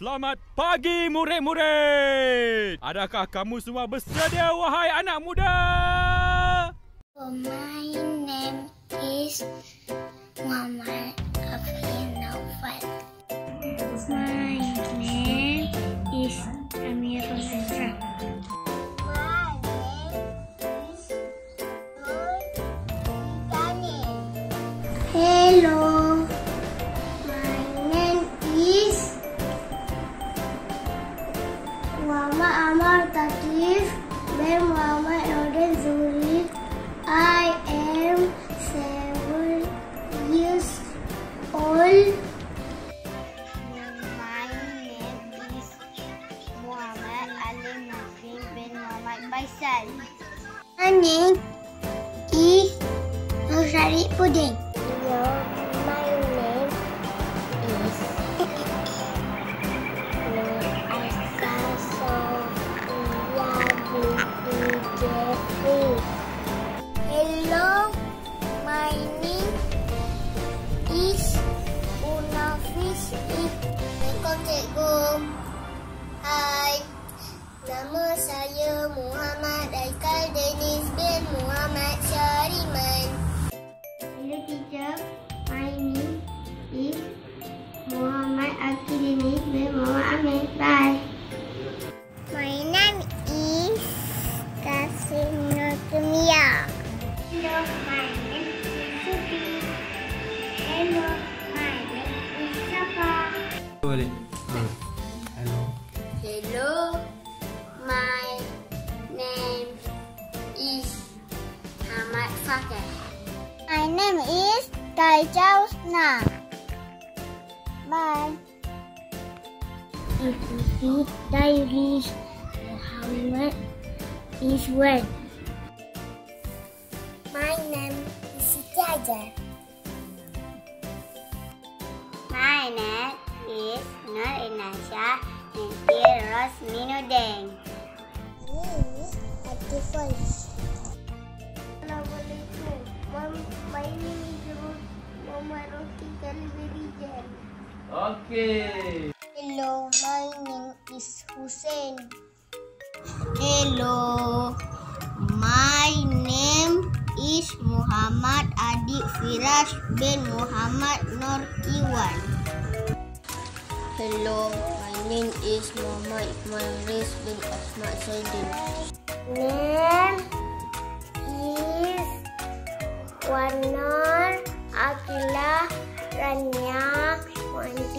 Selamat pagi murid-murid. Adakah kamu semua bersedia wahai anak muda? Oh, my name is Muhammad Afin Naufal. My name is Amirul is Hello. Zuri. I am seven years old. My name is Muhammad Ali Muslim bin. My name is Pudding. Muhammad Aikal Dennis bin Muhammad Syariman. Hello teacher, my name is Muhammad Akil Dennis bin Muhammad Amin. Bye. My name is Kasim Nutumia. Hello, my name is Subi. Hello, my name is Safa. Boleh. Ha. Hello. Hello, name is Kaijau Usna. Bye. Ikuti diary Muhammad Iswan. My name is Siti Ajar. My name is Nur Inasha and here Rosminudeng. Ini Atifal. Assalamualaikum. Okey. Hello, my name is Hussein. Hello, my name is Muhammad Adik Firas bin Muhammad Nur Kiwan. Hello, my name is Muhammad Iqmal Riz bin Asma Saidin. Name Wanar Akilah Rania Muhammad